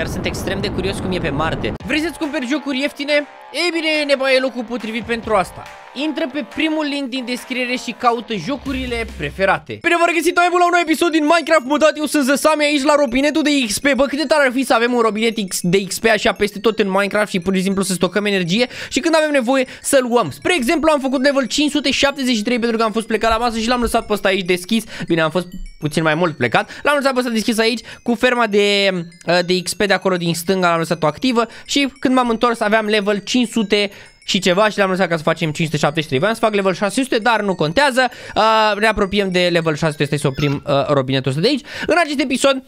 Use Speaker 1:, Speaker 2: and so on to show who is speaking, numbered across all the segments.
Speaker 1: chiar sunt extrem de curios cum e pe Marte. Vrei să-ți cumperi jocuri ieftine? Ei bine, Neba e locul potrivit pentru asta. Intră pe primul link din descriere și caută jocurile preferate. Bine v-am regăsit mai la un nou episod din Minecraft mutat, eu sunt Zăsami aici la robinetul de XP. Bă, cât de tare ar fi să avem un robinet de XP așa peste tot în Minecraft și pur și simplu să stocăm energie și când avem nevoie să-l luăm. Spre exemplu, am făcut level 573 pentru că am fost plecat la masă și l-am lăsat pe ăsta aici deschis. Bine, am fost puțin mai mult plecat. L-am lăsat pe ăsta deschis aici cu ferma de, uh, de XP de acolo din stânga, l-am lăsat-o activă și când m-am întors aveam level 500 și ceva și le-am lăsat ca să facem 573. Vreau să fac level 600, dar nu contează. Uh, ne apropiem de level 600, este să oprim uh, robinetul ăsta de aici. În acest episod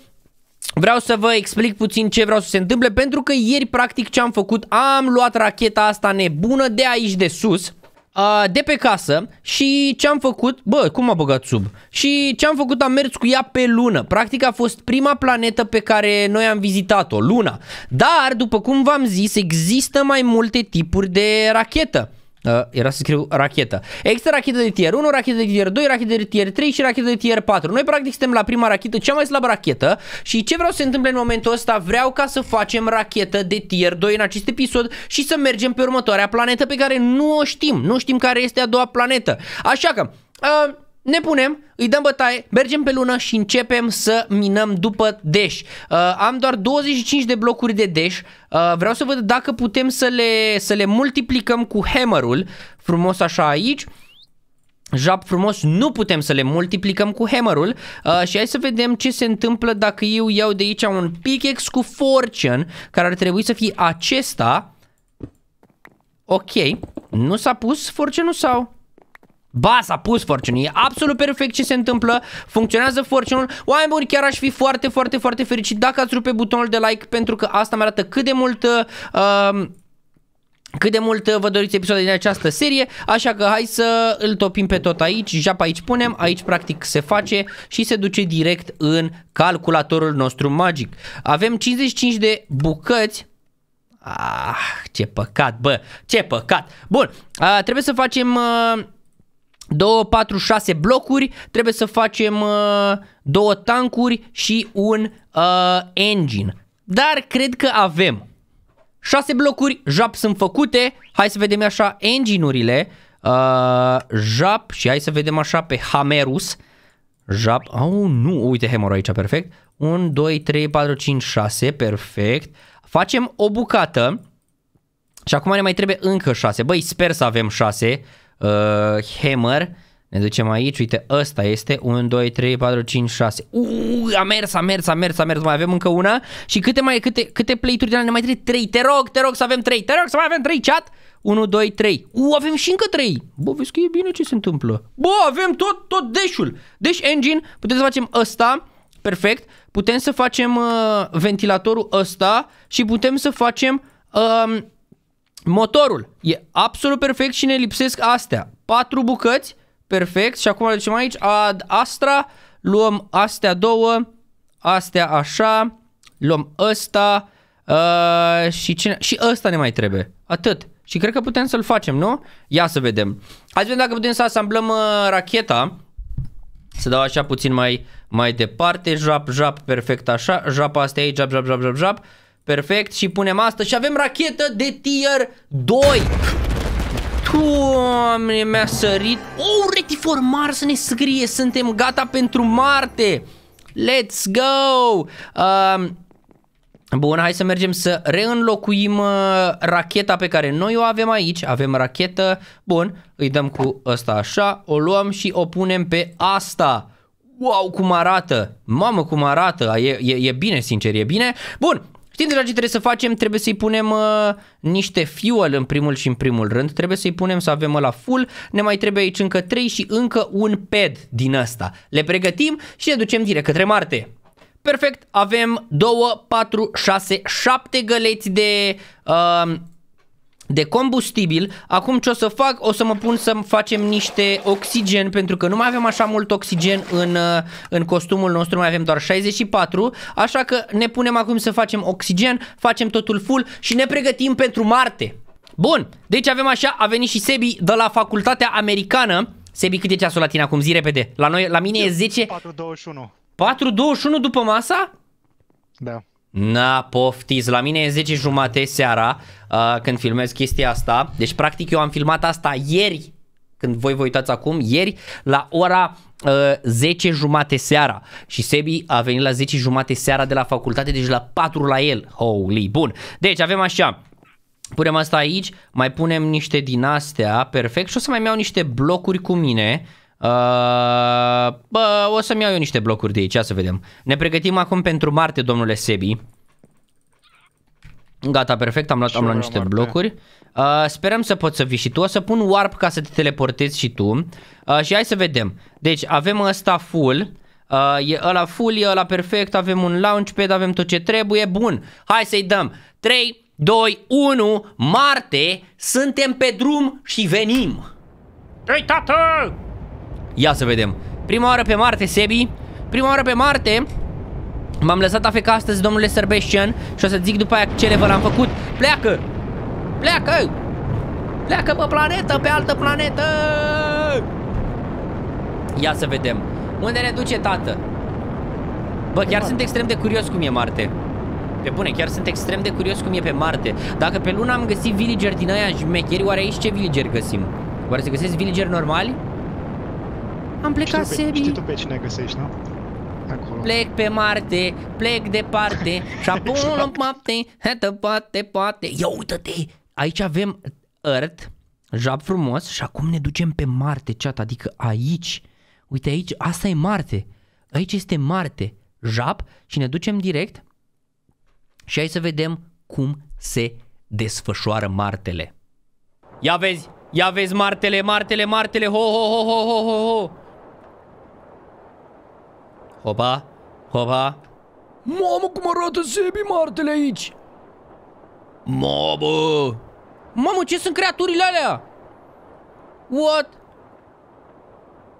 Speaker 1: Vreau să vă explic puțin ce vreau să se întâmple pentru că ieri practic ce am făcut am luat racheta asta nebună de aici de sus uh, de pe casă și ce am făcut, bă, cum a băgat sub? Și ce am făcut, am mers cu ea pe lună. Practic a fost prima planetă pe care noi am vizitat-o, luna. Dar, după cum v-am zis, există mai multe tipuri de rachetă. Uh, era să scriu rachetă. Există rachetă de tier 1, rachetă de tier 2, rachetă de tier 3 și rachetă de tier 4. Noi practic suntem la prima rachetă, cea mai slabă rachetă și ce vreau să se întâmple în momentul ăsta, vreau ca să facem rachetă de tier 2 în acest episod și să mergem pe următoarea planetă pe care nu o știm. Nu știm care este a doua planetă. Așa că, uh, ne punem, îi dăm bătaie, mergem pe lună și începem să minăm după dash. Uh, am doar 25 de blocuri de dash. Uh, vreau să văd dacă putem să le, să le multiplicăm cu hammerul. Frumos așa aici. Jap frumos, nu putem să le multiplicăm cu hammerul uh, și hai să vedem ce se întâmplă dacă eu iau de aici un pickaxe cu fortune, care ar trebui să fie acesta. Ok, nu s-a pus fortune sau... Ba, s-a pus fortune e absolut perfect ce se întâmplă, funcționează fortune Oameni buni, chiar aș fi foarte, foarte, foarte fericit dacă ați rupe butonul de like pentru că asta mi arată cât de mult... Uh, cât de mult vă doriți episoade din această serie, așa că hai să îl topim pe tot aici, jap aici punem, aici practic se face și se duce direct în calculatorul nostru magic. Avem 55 de bucăți, ah, ce păcat, bă, ce păcat. Bun, uh, trebuie să facem... Uh, 2, 4, 6 blocuri, trebuie să facem uh, două tancuri și un uh, engine. Dar cred că avem. 6 blocuri, jap sunt făcute, hai să vedem așa engine-urile, uh, jap și hai să vedem așa pe Hamerus, jap, oh nu, uite Hammer aici, perfect, 1, 2, 3, 4, 5, 6, perfect, facem o bucată. Și acum ne mai trebuie încă 6, băi sper să avem 6, uh, hammer. Ne ducem aici, uite, ăsta este. 1, 2, 3, 4, 5, 6 Uuu, a mers, a mers, a mers, a mers. Mai avem încă una. Și câte, mai, câte, câte play-uri de la ne mai trebuie? 3, te rog, te rog să avem 3 Te rog să mai avem 3, chat. 1, 2, 3 Uuu, avem și încă 3 Bă, vezi că e bine ce se întâmplă. Bă, avem tot, tot dash-ul Dash engine, putem să facem ăsta. Perfect, putem să facem uh, ventilatorul ăsta Și putem să facem uh, Motorul e absolut perfect și ne lipsesc astea. Patru bucăți, perfect. Și acum le ducem aici, ad astra, luăm astea două, astea așa, luăm ăsta uh, și, cine, și ăsta ne mai trebuie. Atât. Și cred că putem să-l facem, nu? Ia să vedem. Hai să vedem dacă putem să asamblăm uh, racheta. Să dau așa puțin mai, mai departe. Jap, jap, perfect așa. Jap astea aici, jap, jap, jap, jap, jap. Perfect. Și punem asta și avem rachetă de tier 2 Doamne, mi-a sărit. Oh, Ready for Mars ne scrie. Suntem gata pentru Marte. Let's go. Uh, Bun, hai să mergem să reînlocuim uh, racheta pe care noi o avem aici. Avem rachetă. Bun, îi dăm cu ăsta așa O luăm și o punem pe asta. Wow, cum arată! Mamă, cum arată! E, e, e bine, sincer, e bine. Bun, Știm deja ce trebuie să facem, trebuie să-i punem uh, niște fuel în primul și în primul rând, trebuie să-i punem să avem la full, ne mai trebuie aici încă 3 și încă un pad din asta. Le pregătim și ne ducem direct către Marte. Perfect, avem 2, 4, 6, 7 găleți de uh, de combustibil. Acum ce o să fac? O să mă pun să facem niște oxigen pentru că nu mai avem așa mult oxigen în, uh, în costumul nostru, mai avem doar 64, așa că ne punem acum să facem oxigen, facem totul full și ne pregătim pentru Marte. Bun, deci avem așa, a venit și Sebi de la facultatea americană. Sebi, cât e ceasul la tine acum? Zi repede. La, noi, la mine e 10...
Speaker 2: 4.21.
Speaker 1: 4.21 după masa?
Speaker 2: Da.
Speaker 1: Na, poftiți, la mine e 10 jumate seara uh, când filmez chestia asta. Deci practic eu am filmat asta ieri, când voi vă uitați acum, ieri la ora uh, 10 jumate seara. Și Sebi a venit la 10 jumate seara de la facultate, deci la 4 la el. Holy, bun. Deci avem așa, Punem asta aici, mai punem niște din astea, perfect, și o să mai iau niște blocuri cu mine. Uh, bă, o să-mi iau eu niște blocuri de aici, să vedem. Ne pregătim acum pentru Marte, domnule Sebi. Gata, perfect, am luat, am luat niște Marte. blocuri. Uh, sperăm să poți să vii și tu. O să pun warp ca să te teleportezi și tu. Uh, și hai să vedem. Deci avem ăsta full. Uh, e ăla full, e ăla perfect, avem un launchpad, avem tot ce trebuie. Bun, hai să-i dăm. 3, 2, 1, Marte, suntem pe drum și venim. Ei, tată! Ia să vedem. Prima oară pe Marte, Sebi. Prima oară pe Marte. M-am lăsat afeca astăzi, domnule Sărbestian, și o să zic după aia ce level am făcut. Pleacă! Pleacă! Pleacă pe planetă, pe altă planetă! Ia să vedem. Unde ne duce, tată? Bă, chiar sunt extrem de curios cum e Marte. Pe bune, chiar sunt extrem de curios cum e pe Marte. Dacă pe lună am găsit villager din aia șmecheri, oare aici ce villager găsim? Oare se găsesc villager normali? Am plecat,
Speaker 2: știi
Speaker 1: Sebi.
Speaker 2: Știi tu pe cine găsești, nu?
Speaker 1: Acolo. Plec pe Marte, plec departe Și acum exact. poate, hetă, poate, poate Ia uite-te, aici avem Earth, jap frumos Și acum ne ducem pe Marte, chat Adică aici, uite aici, asta e Marte Aici este Marte, jap Și ne ducem direct Și hai să vedem cum se desfășoară Martele Ia vezi, ia vezi Martele, Martele, Martele Ho, ho, ho, ho, ho, ho, ho Hopa, hopa. Mamă, cum arată Sebi Martele aici! Mamă! Mamă, ce sunt creaturile alea? What?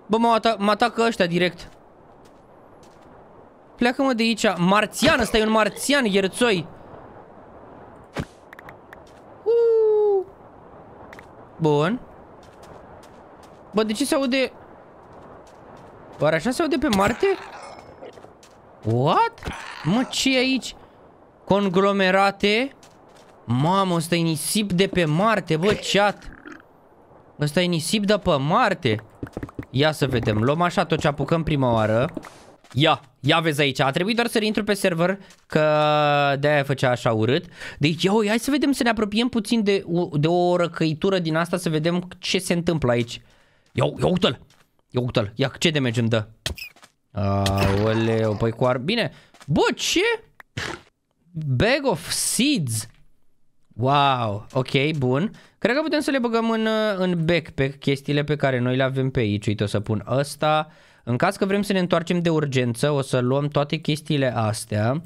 Speaker 1: Bă, mă, ata mă atacă ăștia direct. Pleacă-mă de aici. Marțian, ăsta e un marțian, ierțoi. Uh. Bun. Bă, de ce se aude... Oare așa se aude pe Marte? What? Mă, ce e aici? Conglomerate? Mamă, ăsta e nisip de pe Marte, bă, chat. Ăsta e nisip de pe Marte. Ia să vedem, luăm așa tot ce apucăm prima oară. Ia, ia vezi aici, a trebuit doar să intru pe server, că de-aia făcea așa urât. Deci, ia, hai să vedem, să ne apropiem puțin de, de o răcăitură din asta, să vedem ce se întâmplă aici. Ia, ia uite-l, ia uite-l, ia ce damage îmi dă. Aoleu, păi cu ar... Bine. Bă, ce? Bag of seeds. Wow, ok, bun. Cred că putem să le băgăm în, în backpack chestiile pe care noi le avem pe aici. Uite, o să pun ăsta. În caz că vrem să ne întoarcem de urgență, o să luăm toate chestiile astea.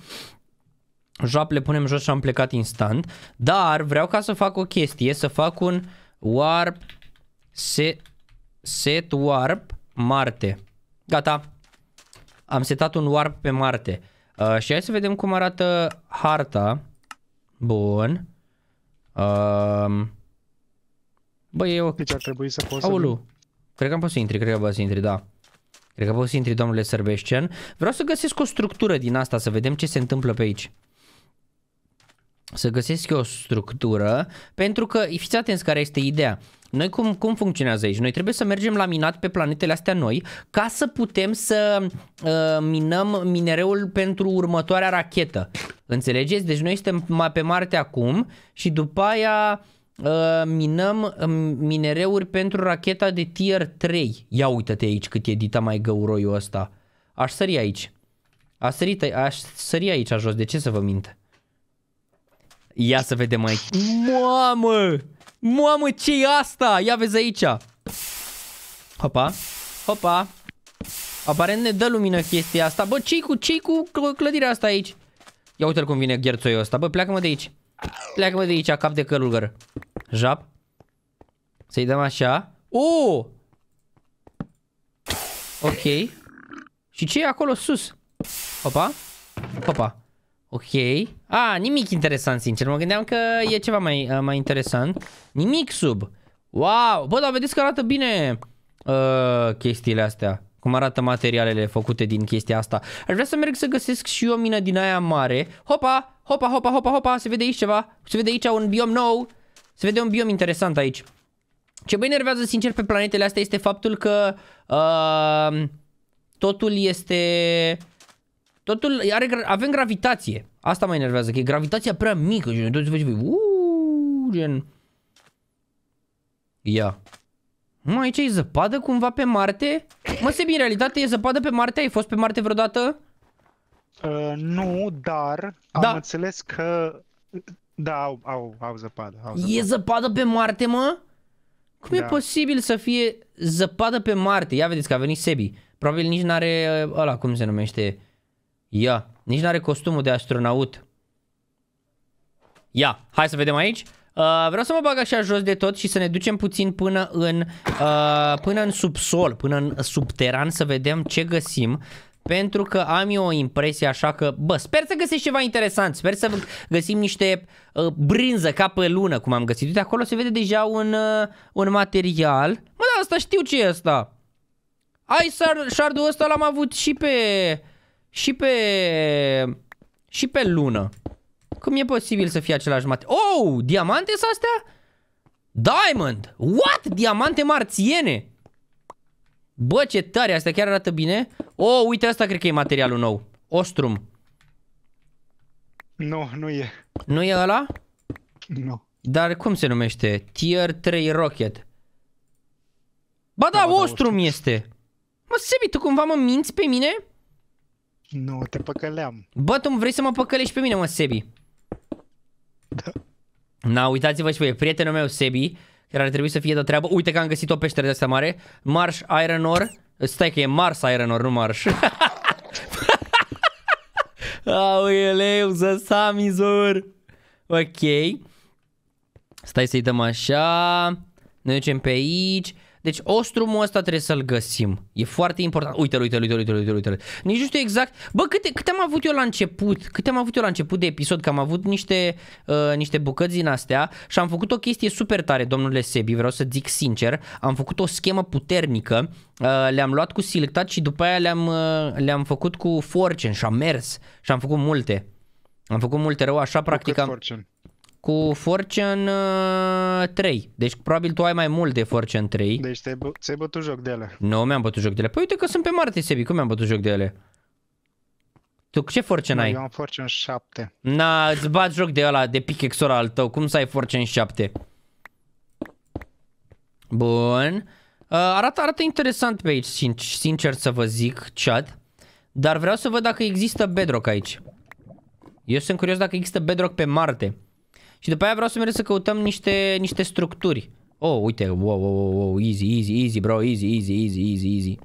Speaker 1: Joap le punem jos și am plecat instant. Dar vreau ca să fac o chestie, să fac un warp set, set warp Marte. Gata. Am setat un warp pe Marte. Uh, și hai să vedem cum arată harta. Bun. Uh, bă, e ok.
Speaker 2: Deci ar trebui să poți
Speaker 1: Aulu. Să... Cred că am pus să intri, cred că poți să intri, da. Cred că poți să intri, domnule Sărbescen. Vreau să găsesc o structură din asta, să vedem ce se întâmplă pe aici. Să găsesc eu o structură, pentru că, fiți atenți care este ideea. Noi cum, cum funcționează aici? Noi trebuie să mergem la minat pe planetele astea noi ca să putem să uh, minăm minereul pentru următoarea rachetă. Înțelegeți? Deci noi suntem pe Marte acum și după aia uh, minăm uh, minereuri pentru racheta de tier 3. Ia uite-te aici cât e dita mai găuroiul ăsta. Aș sări aici. Aș sări, aș sări aici jos. De ce să vă mint? Ia să vedem aici. Mamă! Mamă, ce e asta? Ia vezi aici. Hopa, hopa. Aparent ne dă lumină chestia asta. Bă, ce cu, ce cu clădirea asta aici? Ia uite-l cum vine gherțoiul ăsta. Bă, pleacă-mă de aici. Pleacă-mă de aici, cap de călugăr. Jap. Să-i dăm așa. Oh! Ok. Și ce e acolo sus? Hopa. Hopa. Ok. A, nimic interesant, sincer. Mă gândeam că e ceva mai, uh, mai interesant. Nimic sub. Wow. Bă, dar vedeți că arată bine uh, chestiile astea. cum arată materialele făcute din chestia asta. Aș vrea să merg să găsesc și o mină din aia mare. Hopa, hopa, hopa, hopa, hopa, se vede aici ceva. Se vede aici un biom nou. Se vede un biom interesant aici. Ce mă enervează sincer pe planetele astea este faptul că uh, totul este... Totul are, avem gravitație. Asta mă enervează, că e gravitația prea mică. Gen, tot se uuu, gen... Ia. Mă, aici e zăpadă cumva pe Marte? Mă, Sebi, în realitate e zăpadă pe Marte? Ai fost pe Marte vreodată?
Speaker 2: Uh, nu, dar
Speaker 1: Da.
Speaker 2: am înțeles că... Da, au, au, au zăpadă. Au zăpadă.
Speaker 1: E zăpadă pe Marte, mă? Cum e
Speaker 2: Da.
Speaker 1: posibil să fie zăpadă pe Marte? Ia vedeți că a venit Sebi. Probabil nici n-are uh, ăla, cum se numește? Ia, nici n-are costumul de astronaut. Ia, hai să vedem aici. Uh, vreau să mă bag așa jos de tot și să ne ducem puțin până în, uh, până în subsol, până în subteran să vedem ce găsim. Pentru că am eu o impresie așa că, bă, sper să găsești ceva interesant, sper să găsim niște uh, brânză ca pe lună, cum am găsit. Uite, acolo se vede deja un, uh, un material. Mă, da, asta știu ce e asta. Ai sar- shardul ăsta l-am avut și pe, și pe, și pe lună. Cum e posibil să fie același material? Oh, diamante sunt astea? Diamond! What? Diamante marțiene! Bă, ce tare, astea chiar arată bine. Oh, uite, asta cred că e materialul nou. Ostrum.
Speaker 2: Nu, nu e.
Speaker 1: Nu e ăla?
Speaker 2: Nu.
Speaker 1: Dar cum se numește? Tier 3 Rocket. Ba da,
Speaker 2: Da, ba da,
Speaker 1: Ostrum
Speaker 2: Ostrum.
Speaker 1: este. Mă, Sebi, tu cumva mă minți pe mine?
Speaker 2: Nu, te păcăleam.
Speaker 1: Bă, tu vrei să mă păcălești pe mine, mă, Sebi?
Speaker 2: Da.
Speaker 1: Na, uitați-vă și voi, prietenul meu, Sebi, care ar trebui să fie de treabă. Uite că am găsit o peșteră de asta mare. Marsh Iron Ore. Stai că e Mars Iron Ore, nu Marsh. Aoleu, să samizor. Ok. Stai să-i dăm așa. Ne ducem pe aici. Deci ostrumul ăsta trebuie să-l găsim. E foarte important. Uite-l, uite-l, uite-l, uite-l, uite-l, uite-l. Nici nu știu exact. Bă, câte, câte am avut eu la început? Câte am avut eu la început de episod? Că am avut niște, uh, niște bucăți din astea și am făcut o chestie super tare, domnule Sebi, vreau să zic sincer. Am făcut o schemă puternică. Uh, le-am luat cu selectat și după aia le-am, uh, le-am făcut cu fortune și am mers. Și am făcut multe. Am făcut multe rău, așa practic
Speaker 2: Cât
Speaker 1: am...
Speaker 2: fortune?
Speaker 1: Cu Fortune uh, 3. Deci probabil tu ai mai mult de Fortune 3.
Speaker 2: Deci ți-ai, bă- ți-ai bătut joc de ele.
Speaker 1: Nu mi-am bătut joc de ele. Păi uite că sunt pe Marte, Sebi. Cum mi-am bătut joc de ele? Tu ce Fortune ai?
Speaker 2: Eu am fortune 7.
Speaker 1: Na, îți bat joc de ăla, de pickaxe al tău. Cum să ai Fortune 7? Bun. Uh, arată, arată interesant pe aici, sin- sincer să vă zic, chat. Dar vreau să văd dacă există bedrock aici. Eu sunt curios dacă există bedrock pe Marte. Și după aia vreau să merg să căutăm niște, niște structuri. Oh, uite, wow, wow, wow, wow, easy, easy, easy, bro, easy, easy, easy, easy, easy.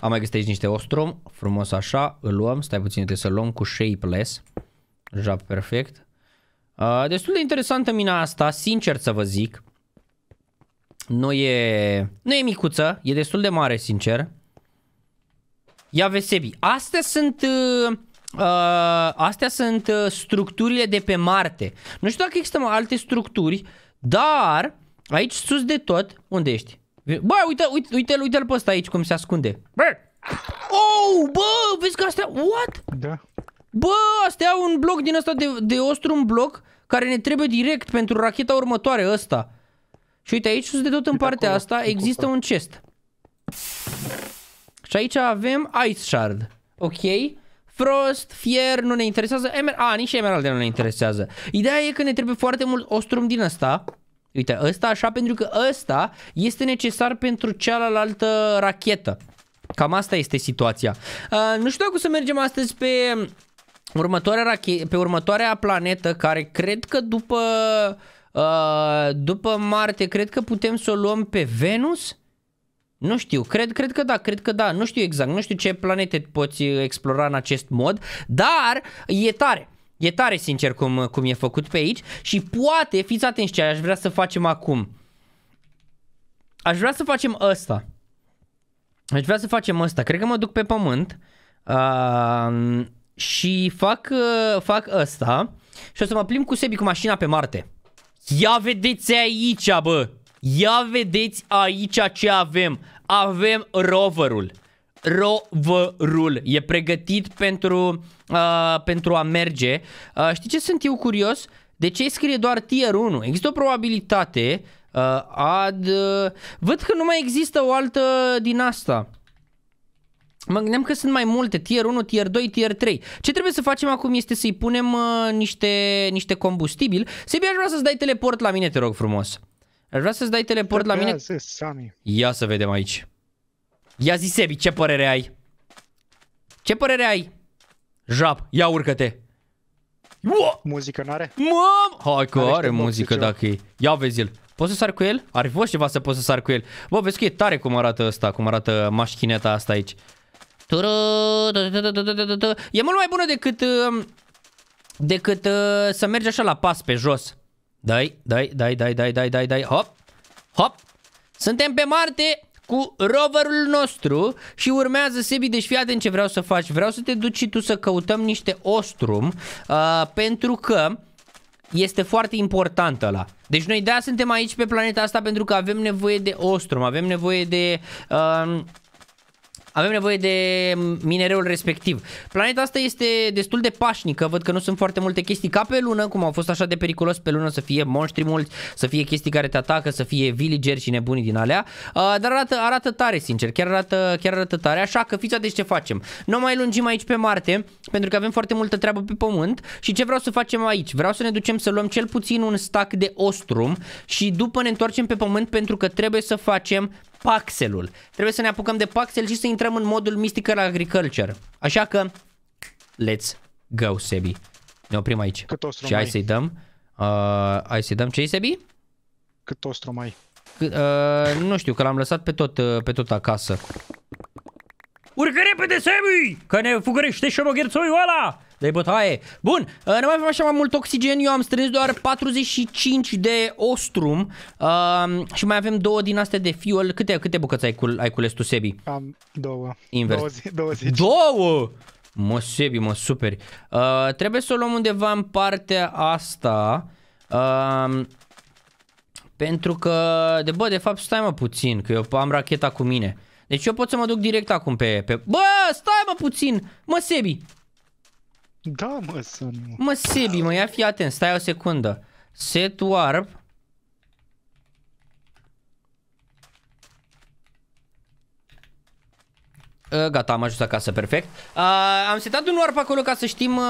Speaker 1: Am mai găsit aici niște ostrom, frumos așa, îl luăm, stai puțin, trebuie să luăm cu shapeless. Jap perfect. Uh, destul de interesantă mina asta, sincer să vă zic. Nu e, nu e micuță, e destul de mare, sincer. Ia vezi, Sebi, astea sunt... Uh, uh, astea sunt uh, structurile de pe Marte. Nu știu dacă există mai alte structuri, dar aici sus de tot, unde ești? Bă, uite, uite, uite-l, uite-l pe ăsta aici cum se ascunde. Bă! Oh, bă, vezi că astea, what?
Speaker 2: Da?
Speaker 1: Bă, astea au un bloc din ăsta de, de ostrum bloc care ne trebuie direct pentru racheta următoare ăsta. Și uite aici sus de tot în
Speaker 2: Uite
Speaker 1: partea
Speaker 2: acolo,
Speaker 1: asta
Speaker 2: în
Speaker 1: există
Speaker 2: cupă.
Speaker 1: un chest. Și aici avem Ice Shard. Ok? Frost, Fier, nu ne interesează. Emer A, nici Emerald nu ne interesează. Ideea e că ne trebuie foarte mult ostrum din ăsta. Uite, ăsta așa pentru că ăsta este necesar pentru cealaltă rachetă. Cam asta este situația. Uh, nu știu dacă o să mergem astăzi pe următoarea, rache- pe următoarea planetă care cred că după, uh, după Marte, cred că putem să o luăm pe Venus? Nu știu, cred, cred că da, cred că da, nu știu exact, nu știu ce planete poți explora în acest mod, dar e tare. E tare, sincer, cum, cum e făcut pe aici și poate, fiți atenți ce aș vrea să facem acum. Aș vrea să facem ăsta. Aș vrea să facem ăsta. Cred că mă duc pe pământ uh, și fac, uh, fac ăsta și o să mă plimb cu Sebi cu mașina pe Marte. Ia vedeți aici, bă! Ia vedeți aici ce avem. Avem roverul. roverul. E pregătit pentru, uh, pentru a merge. Uh, știi ce sunt eu curios? De ce scrie doar tier 1? Există o probabilitate uh, ad... Uh, văd că nu mai există o altă din asta. Mă gândeam că sunt mai multe, tier 1, tier 2, tier 3. Ce trebuie să facem acum este să-i punem uh, niște, niște combustibil. Sebi, aș vrea să-ți dai teleport la mine, te rog frumos. Aș vrea să-ți dai teleport la mine.
Speaker 2: Sami.
Speaker 1: Ia să vedem aici. Ia zi, Sebi, ce părere ai? Ce părere ai? Jap, ia urcă-te. Ua!
Speaker 2: Muzică n-are?
Speaker 1: Mam! Hai că
Speaker 2: Are
Speaker 1: are,
Speaker 2: niște
Speaker 1: muzică
Speaker 2: boxe,
Speaker 1: dacă e. Ia vezi-l. Poți să sar cu el? Ar fi fost ceva să poți să sar cu el. Bă, vezi că e tare cum arată ăsta, cum arată mașchineta asta aici. Tură, tă, tă, tă, tă, tă, tă, tă. E mult mai bună decât um, decât uh, să mergi așa la pas pe jos. Dai, dai, dai, dai, dai, dai, dai, dai, hop, hop. Suntem pe Marte cu roverul nostru și urmează Sebi, deci fii atent ce vreau să faci. Vreau să te duci și tu să căutăm niște ostrum uh, pentru că este foarte important ăla. Deci noi de-aia suntem aici pe planeta asta pentru că avem nevoie de ostrum, avem nevoie de... Uh, avem nevoie de minereul respectiv. Planeta asta este destul de pașnică, văd că nu sunt foarte multe chestii ca pe lună, cum au fost așa de periculos pe lună să fie monștri mulți, să fie chestii care te atacă, să fie villageri și nebunii din alea, uh, dar arată, arată tare, sincer, chiar arată, chiar arată tare, așa că fiți atenți ce facem. Nu mai lungim aici pe Marte, pentru că avem foarte multă treabă pe Pământ și ce vreau să facem aici? Vreau să ne ducem să luăm cel puțin un stack de ostrum și după ne întoarcem pe Pământ pentru că trebuie să facem Paxelul. Trebuie să ne apucăm de Paxel și să intrăm în modul Mystical Agriculture. Așa că, let's go, Sebi. Ne oprim aici.
Speaker 2: Cât ostrom
Speaker 1: și hai
Speaker 2: ai?
Speaker 1: să-i dăm. Uh, hai să-i dăm ce Sebi?
Speaker 2: Cât ostrom ai?
Speaker 1: C- uh, nu știu, că l-am lăsat pe tot, uh, pe tot acasă. Urcă repede, Sebi! Că ne fugărește șomogherțoiul ăla! de bătaie. Bun, uh, ne mai avem așa mai mult oxigen, eu am strâns doar 45 de ostrum uh, și mai avem două din astea de fuel. Câte, câte bucăți ai, cul, ai cules tu, Sebi?
Speaker 2: Am două.
Speaker 1: Invers.
Speaker 2: 20. 20.
Speaker 1: Două! Mă, Sebi, mă, super. Uh, trebuie să o luăm undeva în partea asta. Uh, pentru că, de bă, de fapt, stai mă puțin, că eu am racheta cu mine. Deci eu pot să mă duc direct acum pe... pe... Bă, stai mă puțin! Mă, Sebi!
Speaker 2: Da, mă, să nu.
Speaker 1: Mă, Sebi, mă, ia fi atent, stai o secundă. Set warp. Gata, am ajuns acasă, perfect. Uh, am setat un warp acolo ca să știm uh,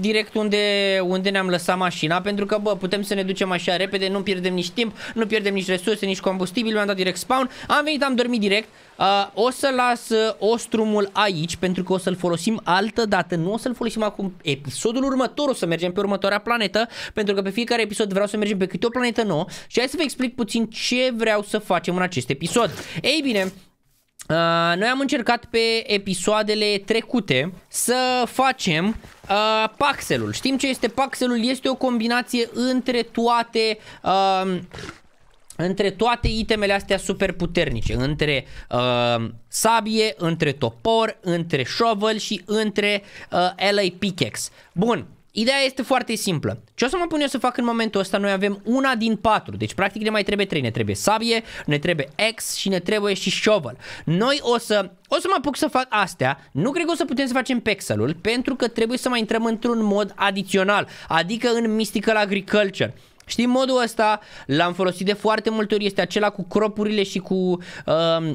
Speaker 1: direct unde, unde ne-am lăsat mașina, pentru că, bă, putem să ne ducem așa repede, nu pierdem nici timp, nu pierdem nici resurse, nici combustibil, mi-am dat direct spawn, am venit, am dormit direct. Uh, o să las uh, ostrumul aici, pentru că o să-l folosim altă dată, nu o să-l folosim acum episodul următor, o să mergem pe următoarea planetă, pentru că pe fiecare episod vreau să mergem pe câte o planetă nouă și hai să vă explic puțin ce vreau să facem în acest episod. Ei bine, Uh, noi am încercat pe episoadele trecute să facem uh, Paxelul. Știm ce este Paxelul? Este o combinație între toate uh, între toate itemele astea super puternice, între uh, sabie, între topor, între shovel și între uh, LA pickaxe. Bun, Ideea este foarte simplă. Ce o să mă pun eu să fac în momentul ăsta? Noi avem una din patru. Deci practic ne mai trebuie trei. Ne trebuie sabie, ne trebuie X și ne trebuie și shovel. Noi o să, o să mă apuc să fac astea. Nu cred că o să putem să facem pexelul pentru că trebuie să mai intrăm într-un mod adițional. Adică în Mystical Agriculture. Știi, modul ăsta l-am folosit de foarte multe ori, este acela cu cropurile și cu uh,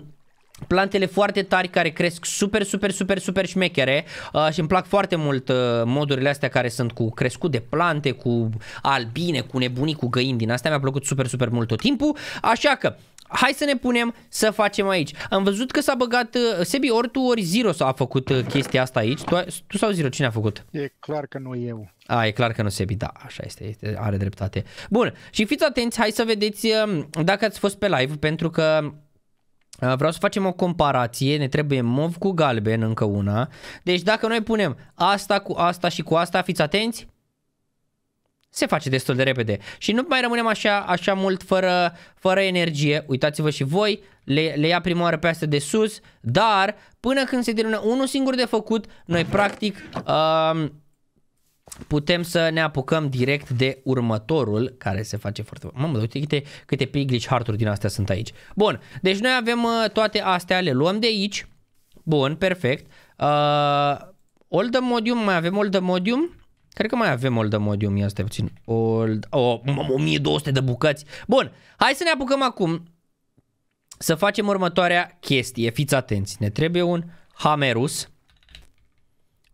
Speaker 1: plantele foarte tari care cresc super, super, super, super șmechere uh, și îmi plac foarte mult uh, modurile astea care sunt cu crescut de plante, cu albine, cu nebunii, cu găini din astea. Mi-a plăcut super, super mult tot timpul, așa că hai să ne punem să facem aici. Am văzut că s-a băgat, uh, Sebi, ori tu, ori Zero s-a făcut uh, chestia asta aici. Tu, tu sau Zero, cine a făcut?
Speaker 2: E clar că nu eu.
Speaker 1: A, e clar că nu Sebi, da, așa este, este are dreptate. Bun, și fiți atenți, hai să vedeți uh, dacă ați fost pe live, pentru că Uh, Vreau să facem o comparație, ne trebuie mov cu galben încă una. Deci dacă noi punem asta cu asta și cu asta, fiți atenți, se face destul de repede. Și nu mai rămânem așa, așa mult fără, fără energie. Uitați-vă și voi, le, le ia prima oară pe astea de sus, dar până când se termină unul singur de făcut, noi practic... Uh, putem să ne apucăm direct de următorul, care se face foarte... Mamă, uite câte, câte piglici harturi din astea sunt aici. Bun, deci noi avem uh, toate astea, le luăm de aici, Bun, perfect. Uh, Oldemodium, mai avem Oldemodium? Cred că mai avem Oldemodium, ia stai puțin. Old... Oh, 1200 de bucăți. Bun, hai să ne apucăm acum să facem următoarea chestie. Fiți atenți, ne trebuie un Hamerus.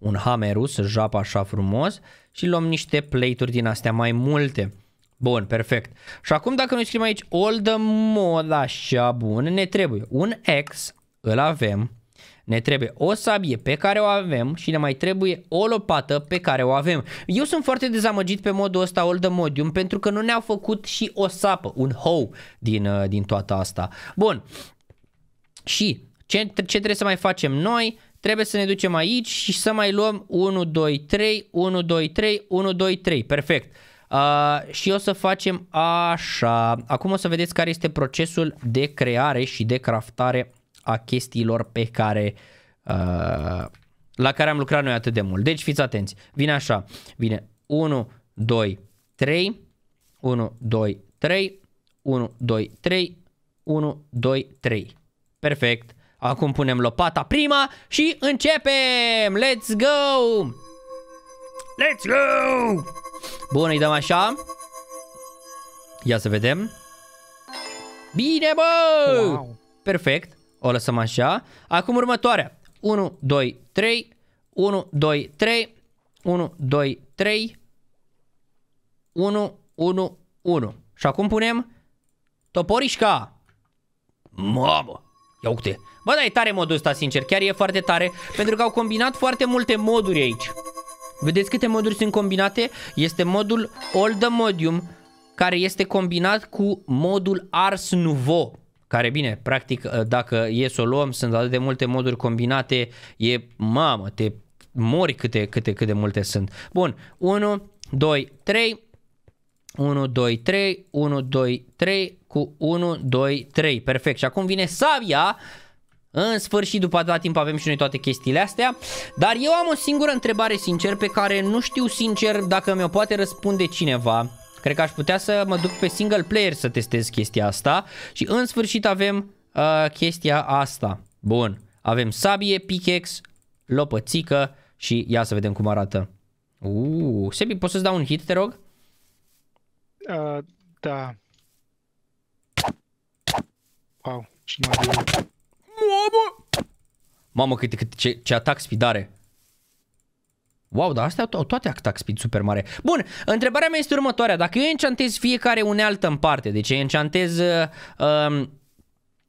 Speaker 1: Un Hamerus, jap așa frumos. Și luăm niște plate-uri din astea mai multe. Bun, perfect. Și acum dacă noi scriem aici all the mod așa bun, ne trebuie un X, îl avem, ne trebuie o sabie pe care o avem și ne mai trebuie o lopată pe care o avem. Eu sunt foarte dezamăgit pe modul ăsta all the modium pentru că nu ne-au făcut și o sapă, un hoe din, uh, din toată asta. Bun. Și ce, ce trebuie să mai facem noi? Trebuie să ne ducem aici și să mai luăm 1, 2, 3, 1, 2, 3, 1, 2, 3. Perfect. Uh, și o să facem așa. Acum o să vedeți care este procesul de creare și de craftare a chestiilor pe care uh, la care am lucrat noi atât de mult. Deci fiți atenți. Vine așa. Vine 1, 2, 3, 1, 2, 3, 1, 2, 3, 1, 2, 3. Perfect. Acum punem lopata prima și începem! Let's go! Let's go! Bun, îi dăm așa. Ia să vedem. Bine, bă!
Speaker 2: Wow.
Speaker 1: Perfect. O lăsăm așa. Acum următoarea. 1, 2, 3. 1, 2, 3. 1, 2, 3. 1, 1, 1. Și acum punem toporișca. Mamă! Ia uite. Bă, dar e tare modul ăsta, sincer. Chiar e foarte tare. Pentru că au combinat foarte multe moduri aici. Vedeți câte moduri sunt combinate? Este modul All the Modium, care este combinat cu modul Ars Nouveau. Care, bine, practic, dacă e să o luăm, sunt atât de multe moduri combinate, e, mamă, te mori câte, câte, câte multe sunt. Bun, 1, 2, 3, 1, 2, 3, 1, 2, 3, cu 1, 2, 3. Perfect. Și acum vine sabia. În sfârșit, după atâta timp avem și noi toate chestiile astea. Dar eu am o singură întrebare, sincer, pe care nu știu sincer dacă mi-o poate răspunde cineva. Cred că aș putea să mă duc pe single player să testez chestia asta. Și în sfârșit avem uh, chestia asta. Bun. Avem sabie, pickaxe, lopățică și ia să vedem cum arată. Uuu, Sebi, poți să-ți dau un hit, te rog?
Speaker 2: Uh, da. Wow, ce mare e.
Speaker 1: Mamă! Mamă, cât, cât, ce, ce atac speed are. Wow, dar astea au toate atac speed super mare. Bun, întrebarea mea este următoarea. Dacă eu enchantez fiecare unealtă în parte, deci enchantez... Uh, um,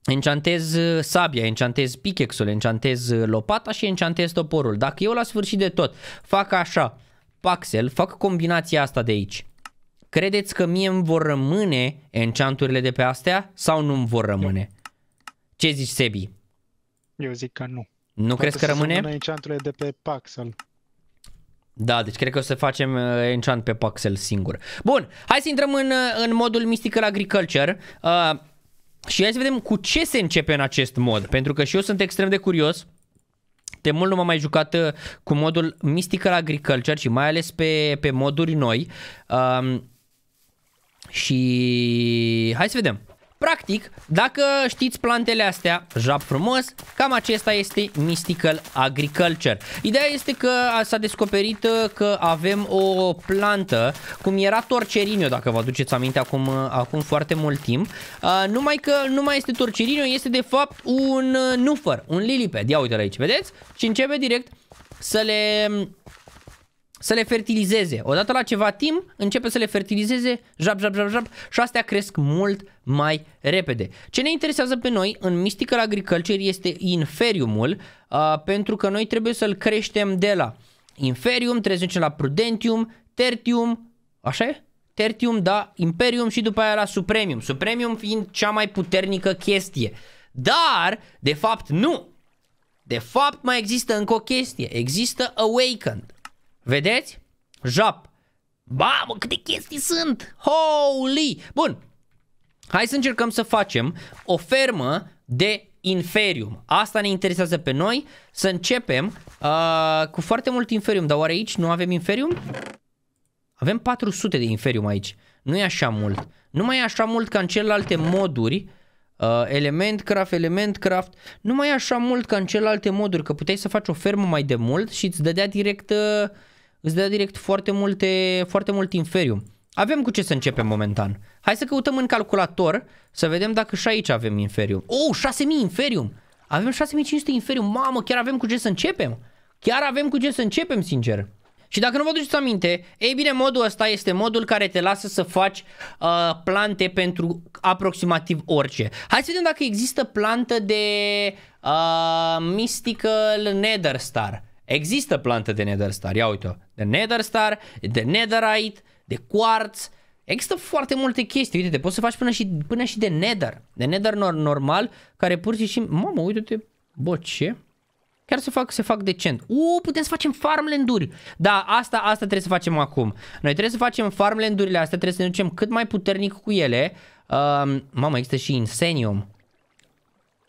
Speaker 1: enchantez sabia, enchantez pickaxe-ul, enchantez lopata și enchantez toporul. Dacă eu la sfârșit de tot fac așa, paxel, fac combinația asta de aici, credeți că mie îmi vor rămâne enchanturile de pe astea sau nu îmi vor rămâne? Ce zici, Sebi?
Speaker 2: Eu zic că nu.
Speaker 1: Nu crezi că rămâne?
Speaker 2: enchanturile de pe Paxel.
Speaker 1: Da, deci cred că o să facem uh, enchant pe Paxel singur. Bun, hai să intrăm în, uh, în modul Mystical Agriculture uh, și hai să vedem cu ce se începe în acest mod, pentru că și eu sunt extrem de curios. De mult nu m-am mai jucat uh, cu modul Mystical Agriculture și mai ales pe, pe moduri noi. Uh, și hai să vedem. Practic, dacă știți plantele astea, jap frumos, cam acesta este Mystical Agriculture. Ideea este că s-a descoperit uh, că avem o plantă, cum era torcerinio, dacă vă aduceți aminte acum, uh, acum foarte mult timp, uh, numai că nu mai este torcerinio, este de fapt un nufăr, un liliped. Ia uite aici, vedeți? Și începe direct să le să le fertilizeze. Odată la ceva timp începe să le fertilizeze, jap, jap, jap, jap și astea cresc mult mai repede. Ce ne interesează pe noi în Mystical Agriculture este inferiumul, uh, pentru că noi trebuie să-l creștem de la inferium, trebuie să la prudentium, tertium, așa e? Tertium, da, imperium și după aia la supremium. Supremium fiind cea mai puternică chestie. Dar, de fapt, nu. De fapt, mai există încă o chestie. Există Awakened. Vedeți? Jap. Mamă, câte chestii sunt! Holy! Bun. Hai să încercăm să facem o fermă de inferium. Asta ne interesează pe noi. Să începem uh, cu foarte mult inferium. Dar oare aici nu avem inferium? Avem 400 de inferium aici. Nu e așa mult. Nu mai e așa mult ca în celelalte moduri Uh, element craft, element craft, nu mai e așa mult ca în celelalte moduri, că puteai să faci o fermă mai de mult și îți dădea direct, uh, îți dădea direct foarte, multe, foarte mult inferium. Avem cu ce să începem momentan. Hai să căutăm în calculator să vedem dacă și aici avem inferium. Oh, 6000 inferium! Avem 6500 inferium. Mamă, chiar avem cu ce să începem. Chiar avem cu ce să începem, sincer. Și dacă nu vă duceți aminte, ei bine, modul ăsta este modul care te lasă să faci uh, plante pentru aproximativ orice. Hai să vedem dacă există plantă de uh, Mystical Nether Star. Există plantă de Nether Star, ia uite-o. De Nether Star, de Netherite, de Quartz. Există foarte multe chestii, uite, te poți să faci până și, până și de Nether. De Nether normal, care pur și simplu... Mamă, uite-te, bă, ce? Chiar se fac, se fac decent. U, putem să facem farmland-uri. Da, asta, asta trebuie să facem acum. Noi trebuie să facem farmland-urile astea, trebuie să ne ducem cât mai puternic cu ele. Uh, mamă, există și Insenium.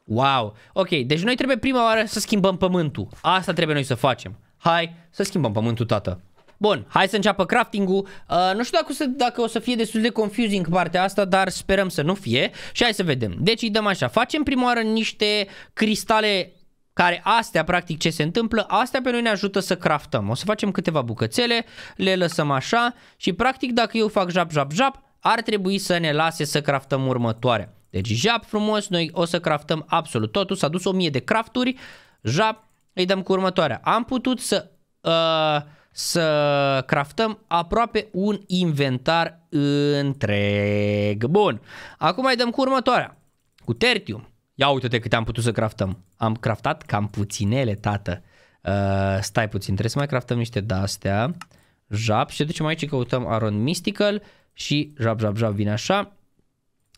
Speaker 1: Wow. Ok, deci noi trebuie prima oară să schimbăm pământul. Asta trebuie noi să facem. Hai să schimbăm pământul, tată. Bun, hai să înceapă crafting-ul. Uh, nu știu dacă o, să, dacă o să fie destul de confusing partea asta, dar sperăm să nu fie. Și hai să vedem. Deci îi dăm așa. Facem prima oară niște cristale care astea, practic, ce se întâmplă, astea pe noi ne ajută să craftăm. O să facem câteva bucățele, le lăsăm așa și, practic, dacă eu fac jap, jap, jap, ar trebui să ne lase să craftăm următoarea. Deci, jap frumos, noi o să craftăm absolut totul, s-a dus 1000 de crafturi, jap, îi dăm cu următoarea. Am putut să, uh, să craftăm aproape un inventar întreg. Bun, acum îi dăm cu următoarea, cu tertium. Ia uite-te câte am putut să craftăm. Am craftat cam puținele, tată. Uh, stai puțin, trebuie să mai craftăm niște de-astea. Jap și ducem aici căutăm Aron Mystical și jap, jap, jap vine așa.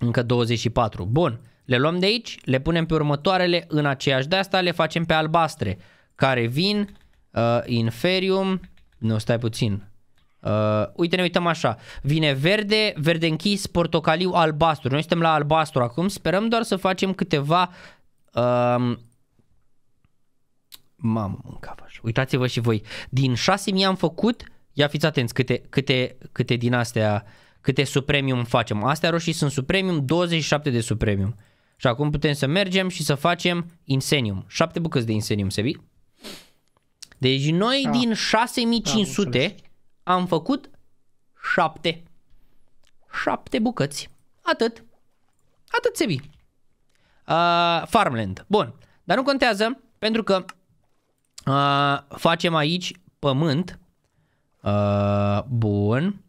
Speaker 1: Încă 24. Bun, le luăm de aici, le punem pe următoarele în aceeași de asta, le facem pe albastre, care vin uh, Inferium, nu stai puțin, Uh, uite, ne uităm așa. Vine verde, verde închis, portocaliu, albastru. Noi suntem la albastru acum. Sperăm doar să facem câteva... Uh, mamă, mâncavaș. Uitați-vă și voi. Din 6000 am făcut, ia fiți atenți câte, câte, câte din astea, câte supremium facem. Astea roșii sunt supremium, 27 de supremium. Și acum putem să mergem și să facem insenium. 7 bucăți de insenium, Sebi. Deci noi da. din 6500 da, am făcut șapte. Șapte bucăți. Atât. Atât se Uh, farmland. Bun. Dar nu contează pentru că uh, facem aici pământ. Uh, bun.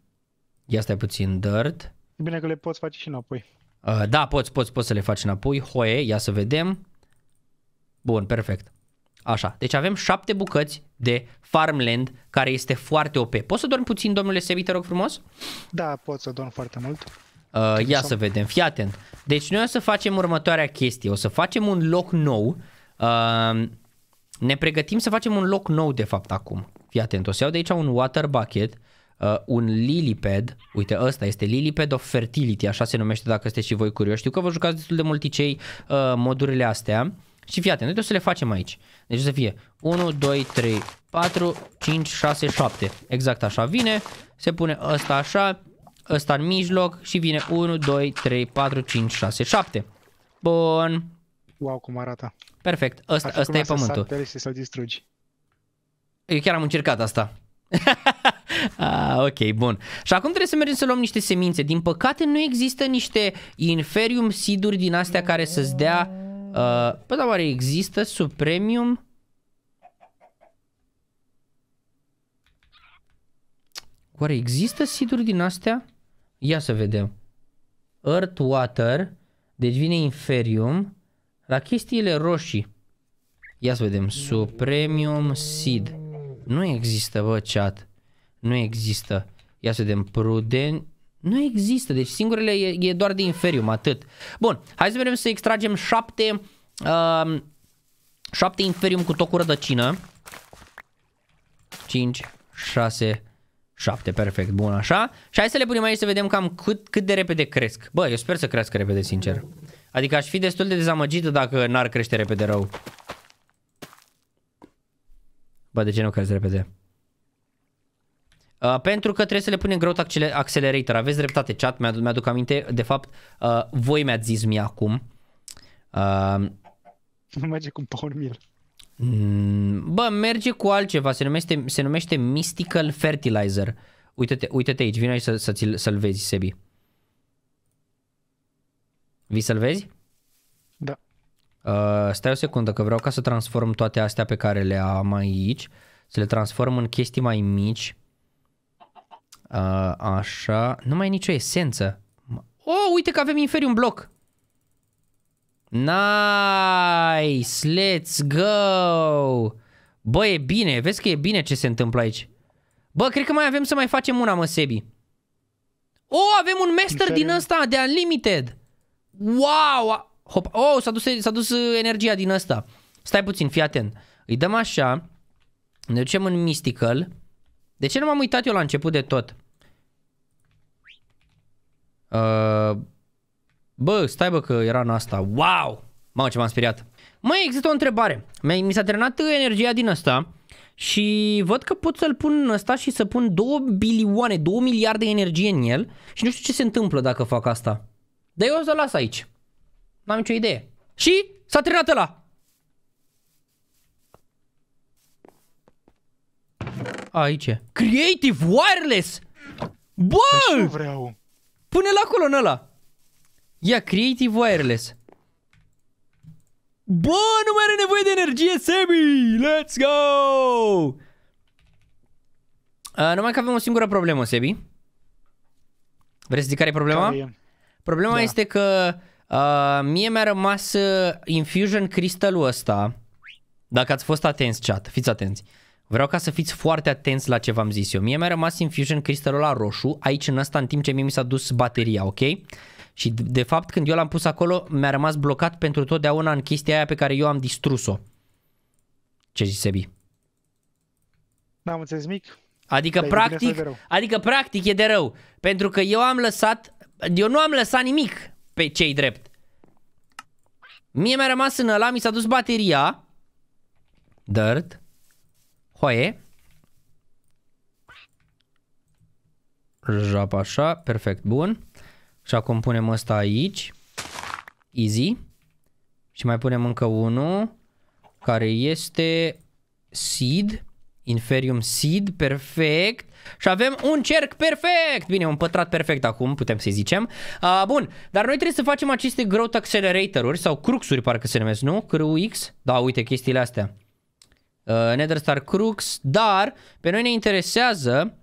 Speaker 1: Ia stai puțin dirt.
Speaker 2: Bine că le poți face și înapoi.
Speaker 1: Uh, da, poți, poți, poți să le faci înapoi. Hoie, ia să vedem. Bun, perfect. Așa, deci avem șapte bucăți de farmland care este foarte OP. Poți să dormi puțin, domnule Sebi, te rog frumos?
Speaker 2: Da, pot să dorm foarte mult.
Speaker 1: Uh, ia să vedem, fii atent. Deci noi o să facem următoarea chestie, o să facem un loc nou, uh, ne pregătim să facem un loc nou de fapt acum. Fii atent, o să iau de aici un water bucket, uh, un lily pad, uite ăsta este lily pad of fertility, așa se numește dacă sunteți și voi curioși. Știu că vă jucați destul de multicei uh, modurile astea. Și fii atent, noi o să le facem aici. Deci o să fie 1, 2, 3, 4, 5, 6, 7. Exact așa vine, se pune ăsta așa, ăsta în mijloc și vine 1, 2, 3, 4, 5, 6, 7. Bun.
Speaker 2: Wow, cum arată.
Speaker 1: Perfect, ăsta, ăsta e pământul.
Speaker 2: Să să distrugi.
Speaker 1: Eu chiar am încercat asta. ah, ok, bun. Și acum trebuie să mergem să luăm niște semințe. Din păcate nu există niște inferium seed din astea care să-ți dea Uh, bă, dar oare există sub premium? Oare există siduri din astea? Ia să vedem. Earth Water, deci vine Inferium, la chestiile roșii. Ia să vedem. Supremium Seed. Nu există, bă, chat. Nu există. Ia să vedem. Prudent. Nu există, deci singurele e, e doar de inferium, atât. Bun, hai să vedem să extragem șapte, uh, șapte inferium cu tot cu rădăcină. 5, 6, 7, perfect, bun așa. Și hai să le punem aici să vedem cam cât, cât de repede cresc. Bă, eu sper să crească repede, sincer. Adică aș fi destul de dezamăgită dacă n-ar crește repede rău. Bă, de ce nu crezi repede? Uh, pentru că trebuie să le punem growth accelerator. Aveți dreptate, chat, mi-aduc, mi aminte. De fapt, uh, voi mi-ați zis mie acum Uh,
Speaker 2: Nu merge cu Power Mill.
Speaker 1: mm, bă, merge cu altceva, se numește, se numește Mystical Fertilizer. Uite-te, uite-te aici, vino aici să, să ți să-l vezi, Sebi. Vii să-l vezi?
Speaker 2: Da.
Speaker 1: Uh, stai o secundă că vreau ca să transform toate astea pe care le am aici, să le transform în chestii mai mici. Uh, așa, nu mai e nicio esență. Oh, uite că avem Inferium Block. Nice, let's go. Bă, e bine, vezi că e bine ce se întâmplă aici. Bă, cred că mai avem să mai facem una, mă, Sebi. Oh, avem un master din
Speaker 2: Inferium.
Speaker 1: ăsta, de Unlimited. Wow! Hop. Oh, s-a dus, s-a dus uh, energia din ăsta. Stai puțin, fii atent. Îi dăm așa. Ne ducem în Mystical. De ce nu m-am uitat eu la început de tot? Uh, bă, stai bă că era în asta. Wow! Mamă, ce m-am speriat. Mai există o întrebare. Mi mi s-a terminat energia din asta și văd că pot să-l pun în ăsta și să pun 2 bilioane, 2 miliarde de energie în el și nu știu ce se întâmplă dacă fac asta. Dar eu o să las aici. N-am nicio idee. Și s-a terminat ăla. Aici. e. Creative Wireless! Bă!
Speaker 2: Și eu vreau.
Speaker 1: Pune-l acolo în ăla. Ia Creative Wireless. Bă, nu mai are nevoie de energie, Sebi! Let's go! Uh, numai că avem o singură problemă, Sebi. Vrei să zic care e problema?
Speaker 2: Care e?
Speaker 1: Problema
Speaker 2: Da.
Speaker 1: este că uh, mie mi-a rămas uh, Infusion Crystal-ul ăsta. Dacă ați fost atenți, chat, fiți atenți. Vreau ca să fiți foarte atenți la ce v-am zis eu. Mie mi-a rămas Infusion Crystal-ul la roșu, aici în ăsta, în timp ce mie mi s-a dus bateria, ok? Și de- de fapt, când eu l-am pus acolo, mi-a rămas blocat pentru totdeauna în chestia aia pe care eu am distrus-o. Ce zici, Sebi?
Speaker 2: N-am înțeles mic.
Speaker 1: Adică
Speaker 2: Dar e de bine
Speaker 1: practic,
Speaker 2: sau de rău?
Speaker 1: adică practic e de rău, pentru că eu am lăsat, eu nu am lăsat nimic pe cei drept. Mie mi-a rămas în ăla, mi s-a dus bateria, dirt, hoie, jap așa, perfect, bun. Și acum punem ăsta aici, easy. Și mai punem încă unul, care este seed, inferium seed, perfect. Și avem un cerc perfect! Bine, un pătrat perfect acum, putem să-i zicem. Uh, bun, dar noi trebuie să facem aceste growth accelerator-uri sau cruxuri parcă se numesc, nu? CRUX? Da, uite chestiile astea. Uh, Nether Star Crux, dar pe noi ne interesează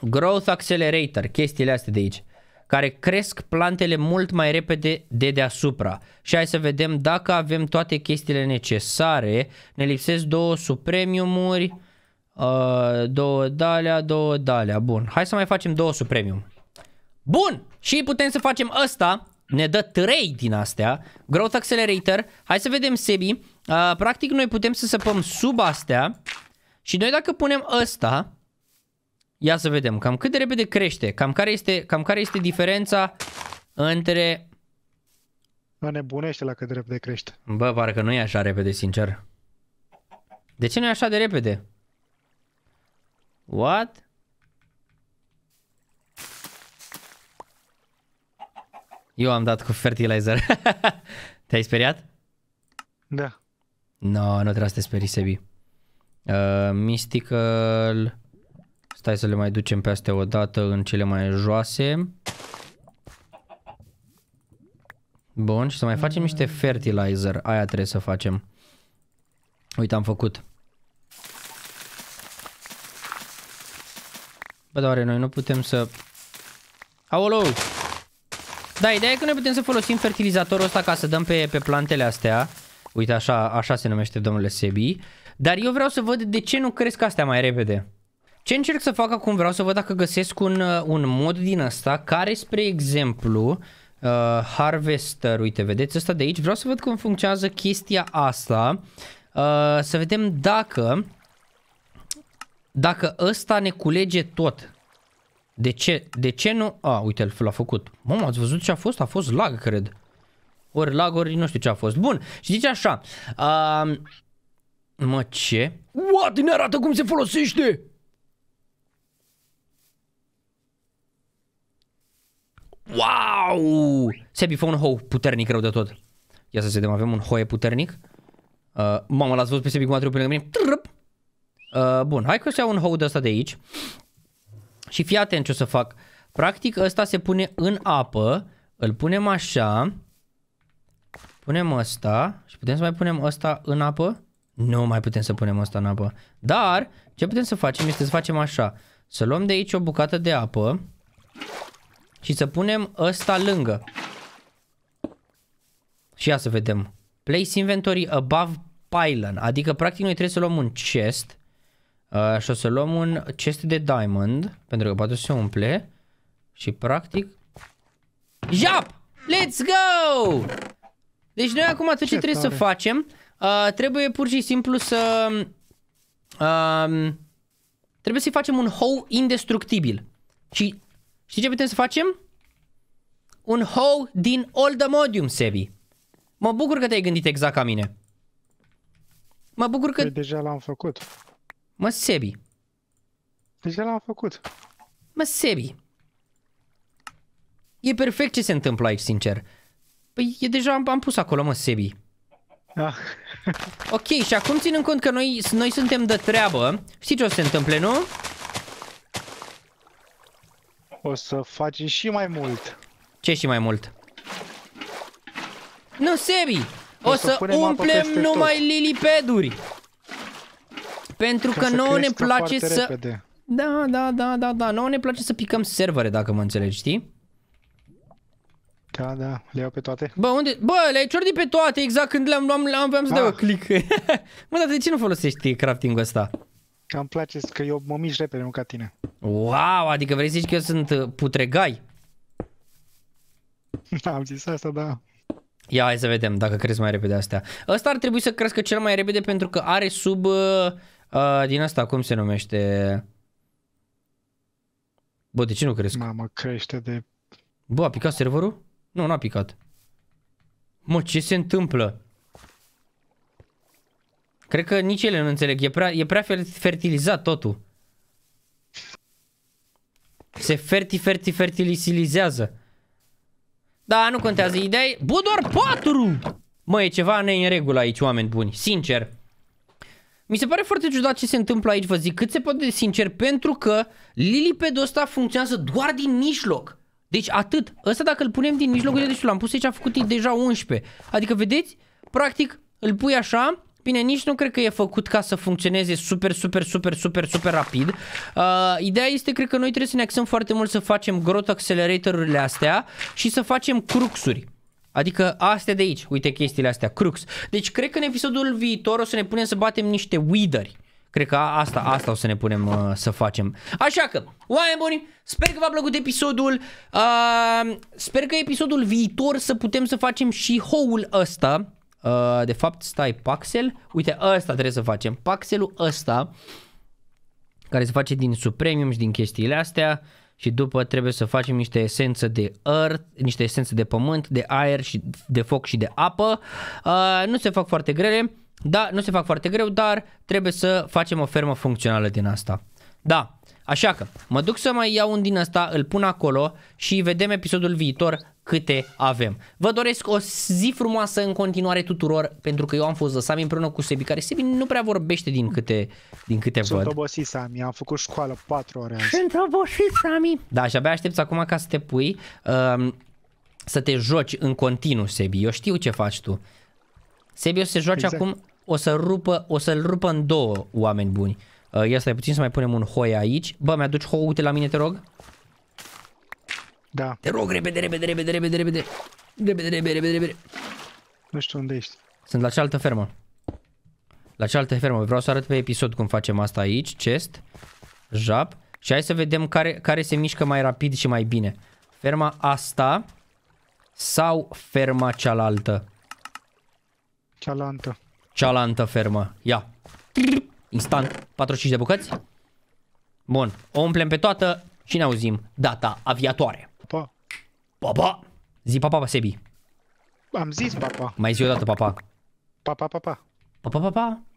Speaker 1: Growth Accelerator, chestiile astea de aici, care cresc plantele mult mai repede de deasupra. Și hai să vedem dacă avem toate chestiile necesare. Ne lipsesc două supremiumuri, uh, două dalea, două dalea. Bun, hai să mai facem două supremium. Bun, și putem să facem ăsta, ne dă 3 din astea, Growth Accelerator. Hai să vedem Sebi. Uh, practic noi putem să săpăm sub astea și noi dacă punem ăsta, Ia să vedem, cam cât de repede crește, cam care este, cam care este diferența între...
Speaker 2: Mă nebunește la cât de repede crește.
Speaker 1: Bă, parcă nu e așa repede, sincer. De ce nu e așa de repede? What? Eu am dat cu fertilizer. Te-ai speriat?
Speaker 2: Da.
Speaker 1: No, nu trebuie să te sperii, Sebi. Uh, mystical... Stai să le mai ducem pe astea odată în cele mai joase. Bun, și să mai facem niște fertilizer. Aia trebuie să facem. Uite, am făcut. Bă, dar oare noi nu putem să... Aoleu! Da, ideea e că noi putem să folosim fertilizatorul ăsta ca să dăm pe, pe plantele astea. Uite, așa, așa se numește domnule Sebi. Dar eu vreau să văd de ce nu cresc astea mai repede. Ce încerc să fac acum? Vreau să văd dacă găsesc un, uh, un mod din ăsta care, spre exemplu, uh, Harvester, uite, vedeți ăsta de aici? Vreau să văd cum funcționează chestia asta. Uh, să vedem dacă dacă ăsta ne culege tot. De ce? De ce nu? A, uite, l-a făcut. Mamă, ați văzut ce a fost? A fost lag, cred. Ori lag, ori nu știu ce a fost. Bun, și zice așa. Uh, mă, ce? What? Ne arată cum se folosește! Wow! Sebi, fă un hou puternic rău de tot. Ia să vedem, avem un hoie puternic. Uh, mamă, l-ați văzut pe Sebi cum a trecut pe lângă mine? Trrp. Uh, bun, hai că o să iau un hou de ăsta de aici. Și fii atent ce o să fac. Practic ăsta se pune în apă, îl punem așa, punem ăsta și putem să mai punem ăsta în apă? Nu mai putem să punem ăsta în apă. Dar ce putem să facem este să facem așa. Să luăm de aici o bucată de apă și să punem ăsta lângă. Și ia să vedem. Place inventory above pylon. Adică practic noi trebuie să luăm un chest uh, și o să luăm un chest de diamond pentru că poate să se umple și practic Jap! Let's go! Deci noi acum tot ce,
Speaker 2: Ce
Speaker 1: trebuie
Speaker 2: tare.
Speaker 1: să facem uh, trebuie pur și simplu să uh, trebuie să-i facem un hoe indestructibil. Și știi ce putem să facem? Un hoe din Oldemodium, Sebi. Mă bucur că te-ai gândit exact ca mine. Mă bucur că...
Speaker 2: Păi deja l-am făcut.
Speaker 1: Mă, Sebi.
Speaker 2: Deja l-am făcut.
Speaker 1: Mă, Sebi. E perfect ce se întâmplă aici, sincer. Păi e deja am, am pus acolo, mă, Sebi.
Speaker 2: Ah,
Speaker 1: Ok, și acum ținând cont că noi, noi suntem de treabă, știți ce o să se întâmple, nu?
Speaker 2: o să facem și mai mult.
Speaker 1: Ce și mai mult? Nu, Sebi! O,
Speaker 2: O
Speaker 1: să,
Speaker 2: să punem apă
Speaker 1: umplem
Speaker 2: peste
Speaker 1: numai
Speaker 2: tot.
Speaker 1: lilipeduri. Pentru
Speaker 2: Ca
Speaker 1: că
Speaker 2: să
Speaker 1: nouă ne
Speaker 2: crească
Speaker 1: place
Speaker 2: foarte
Speaker 1: să...
Speaker 2: Repede.
Speaker 1: Da, da, da, da, da. Nouă ne place să picăm servere, dacă mă înțelegi, știi?
Speaker 2: Da, da, le iau pe toate.
Speaker 1: Bă, unde? Bă, le-ai ciordit pe toate exact când le-am luam, le-am, aveam să dau
Speaker 2: Ah.
Speaker 1: click. mă, dar de ce nu folosești crafting-ul ăsta?
Speaker 2: Că îmi place că eu mă mișc repede, nu ca tine.
Speaker 1: Wow, adică vrei să zici că eu sunt uh, putregai?
Speaker 2: Am zis asta, da.
Speaker 1: Ia, hai să vedem dacă crezi mai repede astea. Ăsta ar trebui să crească cel mai repede pentru că are sub... Uh, uh, din asta, cum se numește? Bă, de ce nu cresc?
Speaker 2: Mamă, crește de...
Speaker 1: Bă, a picat serverul? Nu, n-a picat. Mă, ce se întâmplă? Cred că nici ele nu înțeleg. E prea, e prea fer- fertilizat totul. Se ferti, ferti, fertilizează. Da, nu contează. Ideea e... Bă, doar patru! Mă, e ceva ne în regulă aici, oameni buni. Sincer. Mi se pare foarte ciudat ce se întâmplă aici, vă zic, cât se poate de sincer, pentru că lilipedul ăsta funcționează doar din mijloc. Deci atât. Ăsta dacă îl punem din mijloc, uite, deci l-am pus aici, a făcut deja 11. Adică, vedeți? Practic, îl pui așa, bine, nici nu cred că e făcut ca să funcționeze super, super, super, super, super rapid. Uh, ideea este, cred că noi trebuie să ne axăm foarte mult să facem growth accelerator-urile astea și să facem cruxuri. Adică astea de aici, uite chestiile astea, crux. Deci cred că în episodul viitor o să ne punem să batem niște weederi. Cred că a- asta, asta o să ne punem uh, să facem. Așa că, oameni buni, sper că v-a plăcut episodul. Uh, sper că episodul viitor să putem să facem și houl ăsta. Uh, de fapt, stai, Paxel. Uite, ăsta trebuie să facem. Paxelul ăsta care se face din supremium și din chestiile astea și după trebuie să facem niște esență de earth, niște esențe de pământ, de aer și de foc și de apă. Uh, nu se fac foarte grele, da, nu se fac foarte greu, dar trebuie să facem o fermă funcțională din asta. Da, așa că mă duc să mai iau un din asta, îl pun acolo și vedem episodul viitor câte avem. Vă doresc o zi frumoasă în continuare tuturor, pentru că eu am fost Sami împreună cu Sebi, care Sebi nu prea vorbește din câte, din câte
Speaker 2: Sunt
Speaker 1: văd.
Speaker 2: obosit, Sami, am făcut școală 4 ore azi.
Speaker 1: Sunt obosit, Sami. Da, și abia aștepți acum ca să te pui, um, să te joci în continuu, Sebi. Eu știu ce faci tu. Sebi o să se joace
Speaker 2: Exact.
Speaker 1: acum, o să rupă, o să-l rupă în două oameni buni. Uh, ia stai puțin să mai punem un hoi aici. Bă, mi-aduci hou, uite la mine, te rog.
Speaker 2: Da,
Speaker 1: Te rog, repede, repede, repede, repede, repede. Repede, repede, repede, repede.
Speaker 2: nu știu unde ești.
Speaker 1: Sunt la cealaltă fermă. La cealaltă fermă. Vreau să arăt pe episod cum facem asta aici. Chest. Jap. Și hai să vedem care, care se mișcă mai rapid și mai bine. Ferma asta sau ferma cealaltă?
Speaker 2: Cealaltă.
Speaker 1: Cealaltă fermă. Ia. Instant. 45 de bucăți. Bun. O umplem pe toată și ne auzim data aviatoare.
Speaker 2: Pa.
Speaker 1: Pa, pa. Zi pa, pa, pa, Sebi.
Speaker 2: Am zis, papa.
Speaker 1: Mai zi o dată, pa, pa.
Speaker 2: Pa, pa, pa, pa.
Speaker 1: Pa, pa, pa, pa.